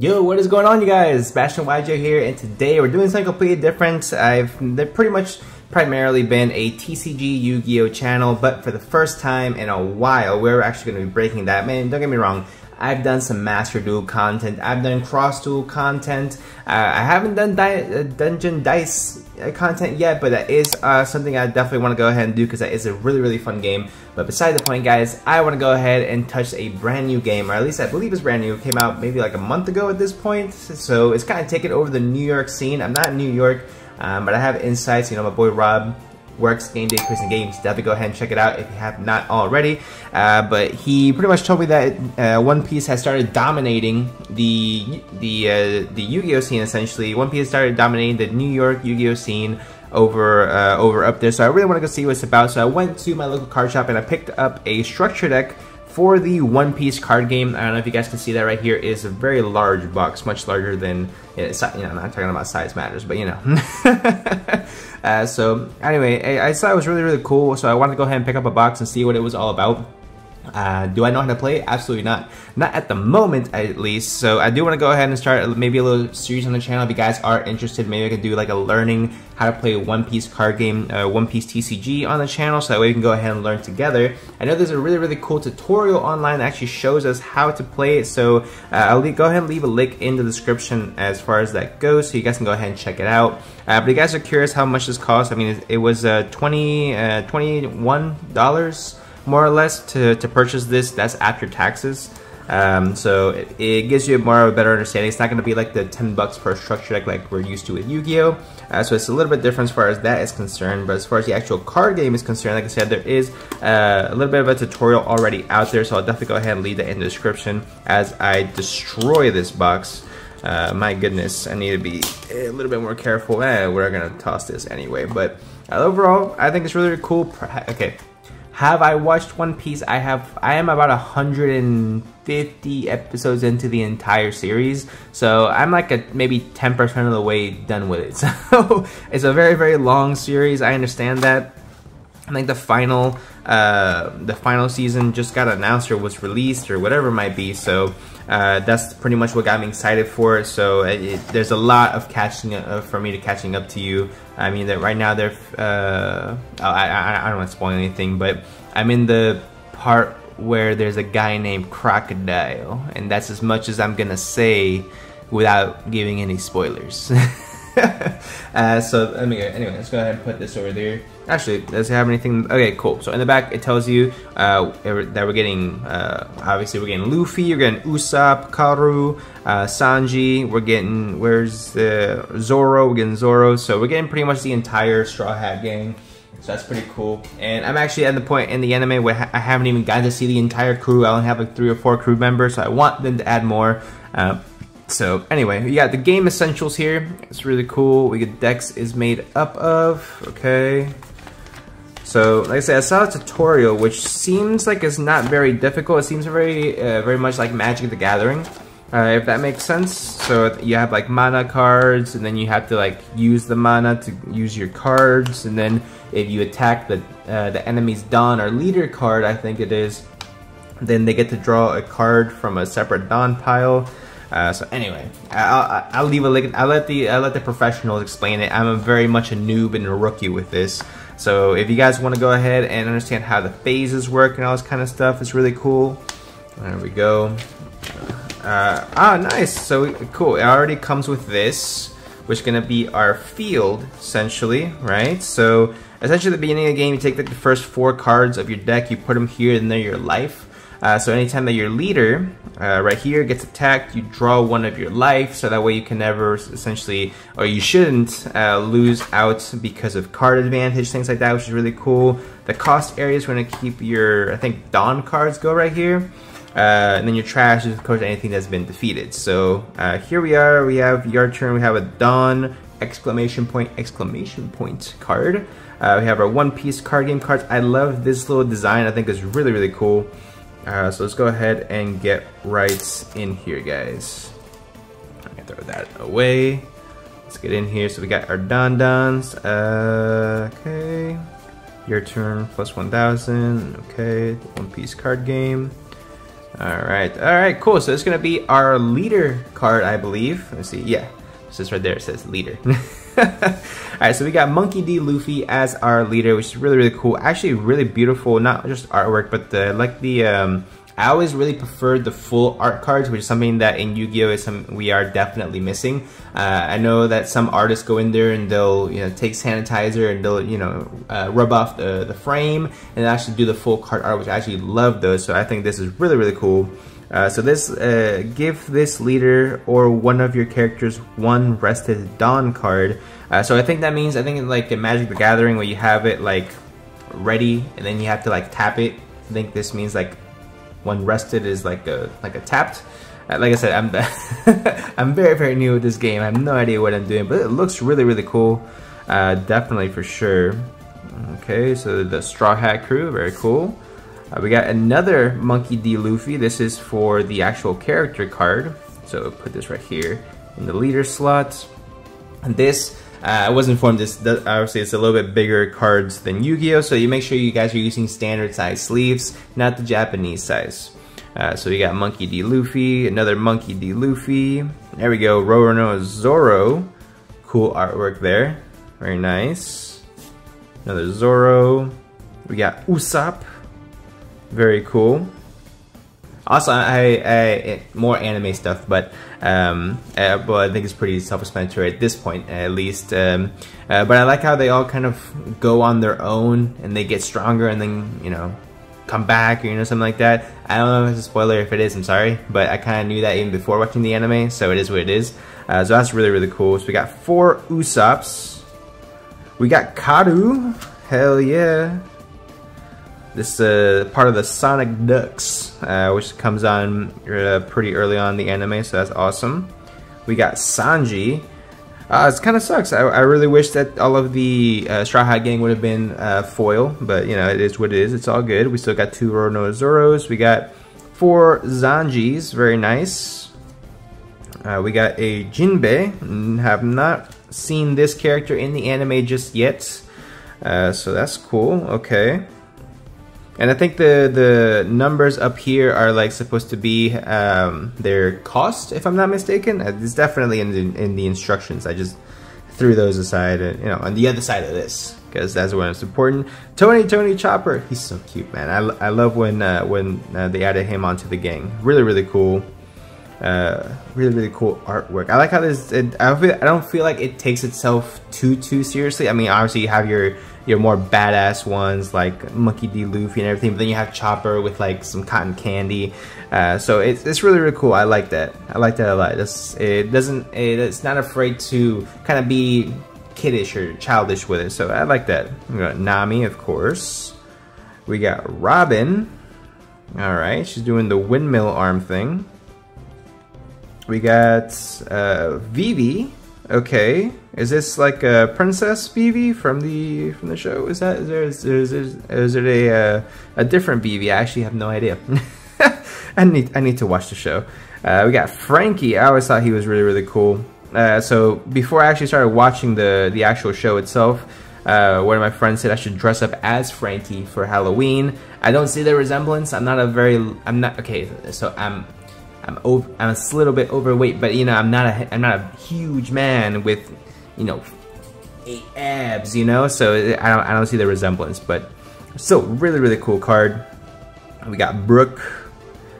Yo, what is going on you guys? Bashtian YJ here and today we're doing something completely different. I've pretty much primarily been a TCG Yu-Gi-Oh channel, but for the first time in a while, we're actually going to be breaking that. Man, don't get me wrong, I've done some Master Duel content, I've done Cross Duel content, uh, I haven't done Di uh, Dungeon Dice uh, content yet, but that is uh, something I definitely want to go ahead and do because that is a really, really fun game. But beside the point, guys, I want to go ahead and touch a brand new game, or at least I believe it's brand new. It came out maybe like a month ago at this point, so it's kind of taken over the New York scene. I'm not in New York, um, but I have insights. You know, my boy Rob works game day and games. Definitely go ahead and check it out if you have not already. Uh, but he pretty much told me that uh, one piece has started dominating the the uh, the yu-gi-oh scene essentially. One piece started dominating the new york yu-gi-oh scene over uh, over up there. So i really want to go see what it's about. So i went to my local card shop and i picked up a structure deck for the One Piece card game, I don't know if you guys can see that right here, is a very large box, much larger than, you know, I'm not talking about size matters, but you know. uh, so anyway, I, I thought it was really, really cool, so I wanted to go ahead and pick up a box and see what it was all about. Uh, do I know how to play? Absolutely not. Not at the moment, at least. So I do want to go ahead and start maybe a little series on the channel. If you guys are interested, maybe I could do like a learning how to play One Piece card game, uh, One Piece TCG on the channel, so that way we can go ahead and learn together. I know there's a really, really cool tutorial online that actually shows us how to play it, so uh, I'll go ahead and leave a link in the description as far as that goes, so you guys can go ahead and check it out. Uh, but you guys are curious how much this costs, I mean, it, it was uh, 20 uh, $21 more or less to, to purchase this. That's after taxes. Um, so it, it, gives you more of a better understanding. It's not going to be like the 10 bucks per structure deck like we're used to with Yu-Gi-Oh! Uh, so it's a little bit different as far as that is concerned. But as far as the actual card game is concerned, like I said, there is uh, a little bit of a tutorial already out there. So I'll definitely go ahead and leave that in the description as I destroy this box. Uh, my goodness, I need to be a little bit more careful. Eh, we're going to toss this anyway. But uh, overall, I think it's really, really cool. Okay, have I watched One Piece? I have. I am about 150 episodes into the entire series, so I'm like a maybe 10% of the way done with it. So it's a very very long series. I understand that. I think the final uh, the final season just got announced or was released or whatever it might be. So uh, that's pretty much what got me excited for it. So it, it, there's a lot of catching uh, for me to catching up to you. I mean that right now they're uh, I, I, I don't want to spoil anything, but I'm in the part where there's a guy named Crocodile, and that's as much as I'm gonna say without giving any spoilers. uh, so let me go. anyway. Let's go ahead and put this over there. Actually, does it have anything? Okay, cool. So in the back, it tells you uh, that we're getting uh, obviously we're getting Luffy, we're getting Usopp, Karoo, uh, Sanji. We're getting where's the Zoro? We're getting Zoro. So we're getting pretty much the entire Straw Hat gang. So that's pretty cool. And I'm actually at the point in the anime where I haven't even gotten to see the entire crew. I only have like three or four crew members, so I want them to add more. Uh, so anyway, we got the game essentials here. It's really cool. We get Dex is made up of. Okay. So like I said, I saw a tutorial which seems like it's not very difficult. It seems very, uh, very much like Magic the Gathering. Uh, if that makes sense. So you have like mana cards, and then you have to like use the mana to use your cards, and then if you attack the uh, the enemy's Don or leader card, I think it is, then they get to draw a card from a separate Don pile. Uh, so anyway, I'll, I'll leave a link. I'll let the I'll let the professionals explain it. I'm very much a noob and a rookie with this. So if you guys want to go ahead and understand how the phases work and all this kind of stuff, it's really cool. There we go. Uh, ah, nice. So cool. It already comes with this, which is gonna be our field essentially, right? So essentially, at the beginning of the game, you take like the first four cards of your deck, you put them here, and they're your life. Uh, so anytime that your leader, uh, right here, gets attacked, you draw one of your life, so that way you can never essentially, or you shouldn't, uh, lose out because of card advantage, things like that, which is really cool. The cost area is going to keep your, I think, Don cards go right here. Uh, and then your trash is of course anything that's been defeated. So uh, here we are, we have your turn, we have a Don exclamation point exclamation point card. Uh, we have our One Piece card game cards. I love this little design, I think it's really, really cool. Uh, so let's go ahead and get right in here, guys. I'm gonna throw that away. Let's get in here. So we got our Don Dons. Uh, okay. Your turn plus 1000. Okay. One Piece card game. Alright, alright, cool. So it's gonna be our leader card, I believe. Let's see, yeah. It's just right there, it says leader. Alright, so we got Monkey D. Luffy as our leader, which is really, really cool. Actually, really beautiful, not just artwork, but the like the um, I always really preferred the full art cards, which is something that in Yu-Gi-Oh is some we are definitely missing. Uh, I know that some artists go in there and they'll you know take sanitizer and they'll you know uh, rub off the the frame and actually do the full card art, which I actually love those. So I think this is really really cool. Uh, so this uh, give this leader or one of your characters one rested Don card. Uh, so I think that means I think like in Magic the Gathering where you have it like ready and then you have to like tap it. I think this means like when rested is like a like a tapped. Uh, like I said, I'm I'm very very new with this game. I have no idea what I'm doing, but it looks really really cool. Uh, definitely for sure. Okay, so the Straw Hat Crew, very cool. Uh, we got another Monkey D. Luffy. This is for the actual character card. So put this right here in the leader slot. And this uh, I was informed this obviously it's a little bit bigger cards than Yu-Gi-Oh! So you make sure you guys are using standard size sleeves, not the Japanese size. Uh, so we got Monkey D. Luffy, another Monkey D. Luffy. There we go, Roronoa Zoro. Cool artwork there. Very nice. Another Zoro. We got Usopp. Very cool. Also, I, I more anime stuff, but um, uh, well, I think it's pretty self-explanatory at this point, at least. Um, uh, but I like how they all kind of go on their own and they get stronger and then you know come back or you know something like that. I don't know if it's a spoiler. If it is, I'm sorry, but I kind of knew that even before watching the anime, so it is what it is. Uh, so that's really really cool. So we got four Usopps. We got Karoo. Hell yeah. This is uh, part of the Sonic Ducks, uh, which comes on uh, pretty early on the anime, so that's awesome. We got Sanji. Uh, it kind of sucks. I, I, really wish that all of the uh, Straw Hat Gang would have been uh, foil, but you know, it is what it is. It's all good. We still got two Roronoa Zoros. We got four Sanjis. Very nice. Uh, we got a Jinbei. Have not seen this character in the anime just yet. so that's cool. Okay. And I think the the numbers up here are like supposed to be um, their cost, if I'm not mistaken. Uh, it's definitely in the, in the instructions. I just threw those aside, and, you know, on the other side of this, because that's when it's important. Tony, Tony Chopper, he's so cute, man. I, I love when uh, when uh, they added him onto the gang. Really, really cool. Uh, really, really cool artwork. I like how this. It, I, feel, I don't feel like it takes itself too too seriously. I mean, obviously you have your your more badass ones like Monkey D. Luffy and everything, but then you have Chopper with like some cotton candy. Uh, so it's, it's really really cool. I like that. I like that a lot. It's, it doesn't. It, it's not afraid to kind of be kiddish or childish with it. So I like that. We got Nami, of course. We got Robin. All right, she's doing the windmill arm thing. We got uh, Vivi. Okay, is this like a Princess Vivi from the from the show? Is that is there is, is, is, is it a uh, a different Vivi? I actually have no idea. I need I need to watch the show. Uh, we got Franky. I always thought he was really really cool. Uh, so before I actually started watching the the actual show itself, uh, one of my friends said I should dress up as Franky for Halloween. I don't see the resemblance. I'm not a very I'm not okay. So I'm I'm over, I'm a little bit overweight, but you know, I'm not a, I'm not a huge man with, you know, eight abs, you know, so I don't, I don't see the resemblance, but still really, really cool card. We got Brook.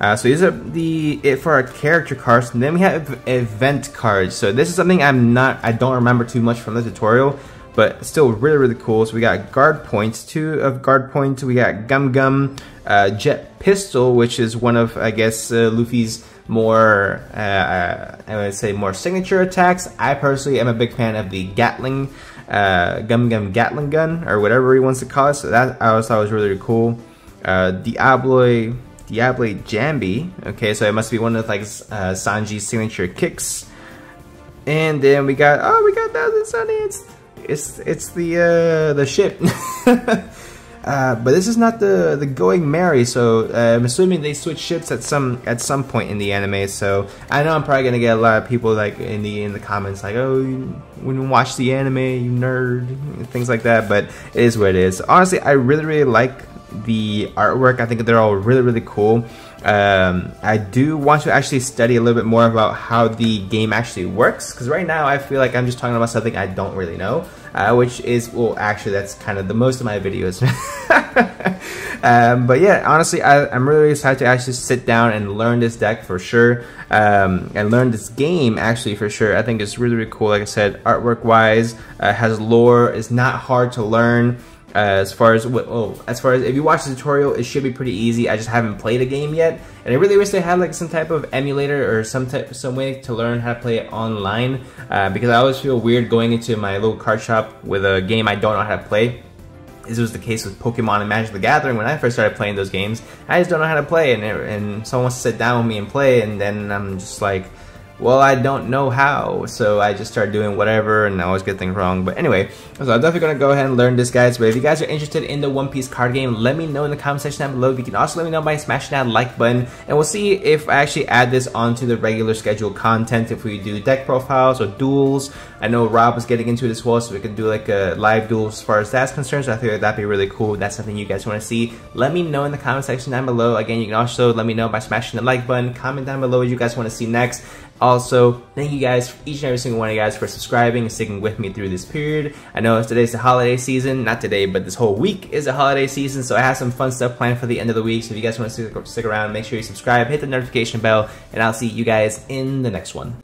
Uh, so these are the it for our character cards. And then we have event cards. So this is something I'm not, I don't remember too much from the tutorial, but still really, really cool. So we got guard points, two of guard points. We got Gum Gum, uh, Jet Pistol, which is one of, I guess, uh, Luffy's more, uh, uh, I would say, more signature attacks. I personally am a big fan of the Gatling, uh, Gum Gum Gatling gun, or whatever he wants to call it. So that I always thought was really, really cool. Uh, Diablo, Diablo Jambi. Okay, so it must be one of like Sanji's signature kicks. And then we got, oh, we got Thousand Sunny. It's, it's, it's the, uh, the ship. Uh, but this is not the the Going Merry, so uh, I'm assuming they switch ships at some at some point in the anime. So I know I'm probably gonna get a lot of people like in the in the comments like, oh, you, when you watch the anime, you nerd, things like that. But it is what it is. Honestly, I really really like the artwork. I think they're all really really cool. um, I do want to actually study a little bit more about how the game actually works because right now I feel like I'm just talking about something I don't really know, uh, which is, well, actually that's kind of the most of my videos. um, but yeah, honestly, I, am really excited to actually sit down and learn this deck for sure, um, and learn this game actually for sure. I think it's really, really cool. Like I said, artwork wise, uh, has lore, it's not hard to learn. As far as oh, as far as if you watch the tutorial, it should be pretty easy. I just haven't played a game yet, and I really wish they had like some type of emulator or some type some way to learn how to play it online. Uh, because I always feel weird going into my little card shop with a game I don't know how to play. This was the case with Pokemon and Magic the Gathering when I first started playing those games. I just don't know how to play, and, and someone wants to sit down with me and play, and then I'm just like well, I don't know how, so I just start doing whatever and I always get things wrong. But anyway, so I'm definitely gonna go ahead and learn this, guys. But if you guys are interested in the One Piece card game, let me know in the comment section down below. You can also let me know by smashing that like button, and we'll see if I actually add this onto the regular scheduled content. If we do deck profiles or duels, I know Rob was getting into it as well, so we could do like a live duel as far as that's concerned. So I think that'd be really cool. that's something you guys want to see. Let me know in the comment section down below. Again, you can also let me know by smashing the like button. Comment down below what you guys want to see next. Also, thank you guys, each and every single one of you guys, for subscribing and sticking with me through this period. I know today's the holiday season, not today, but this whole week is the holiday season, so I have some fun stuff planned for the end of the week. So if you guys want to stick, stick around, make sure you subscribe, hit the notification bell, and I'll see you guys in the next one.